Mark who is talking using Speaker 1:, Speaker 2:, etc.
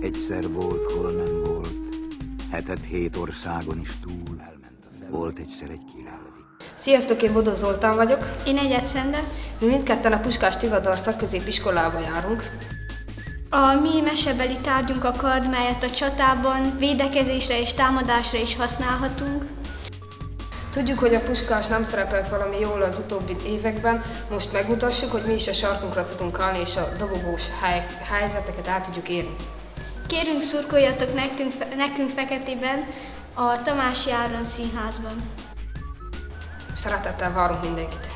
Speaker 1: Egyszer volt, hol nem volt, hetet hét országon is túl elment. Volt egyszer egy király.
Speaker 2: Sziasztok, én Bodó Zoltán vagyok.
Speaker 3: Én Egyet Szende.
Speaker 2: Mi mindketten a Puskás Tivadar szakközépiskolába járunk.
Speaker 3: A mi mesebeli tárgyunk a kard, melyet a csatában védekezésre és támadásra is használhatunk.
Speaker 2: Tudjuk, hogy a Puskás nem szerepelt valami jól az utóbbi években, most megmutassuk, hogy mi is a sarkunkra tudunk állni, és a dobogós hely, helyzeteket át tudjuk érni.
Speaker 3: Kérünk szurkoljatok nekünk, nekünk Feketében, a Tamási Áron színházban.
Speaker 2: Szeretettel várunk mindenkit!